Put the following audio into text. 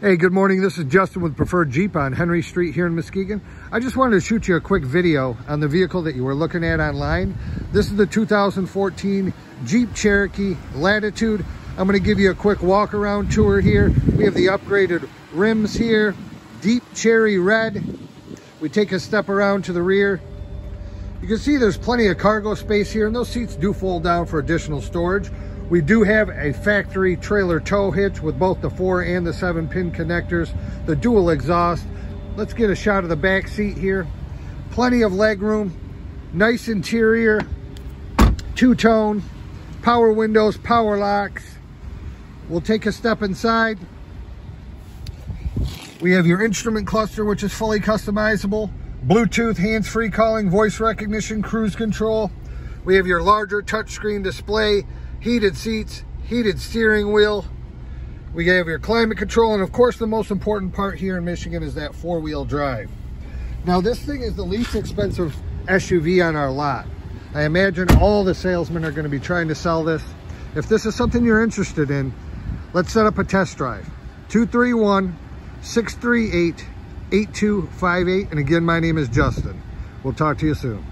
Hey, good morning. This is Justin with Preferred Jeep on Henry Street here in Muskegon. I just wanted to shoot you a quick video on the vehicle that you were looking at online. This is the 2014 Jeep Cherokee Latitude. I'm going to give you a quick walk around tour here. We have the upgraded rims here, deep cherry red. We take a step around to the rear. You can see there's plenty of cargo space here and those seats do fold down for additional storage. We do have a factory trailer tow hitch with both the four and the seven pin connectors, the dual exhaust. Let's get a shot of the back seat here. Plenty of leg room, nice interior, two-tone, power windows, power locks. We'll take a step inside. We have your instrument cluster, which is fully customizable. Bluetooth, hands-free calling, voice recognition, cruise control. We have your larger touchscreen display, heated seats, heated steering wheel. We have your climate control, and of course the most important part here in Michigan is that four-wheel drive. Now this thing is the least expensive SUV on our lot. I imagine all the salesmen are gonna be trying to sell this. If this is something you're interested in, let's set up a test drive. 231-638-8258. And again, my name is Justin. We'll talk to you soon.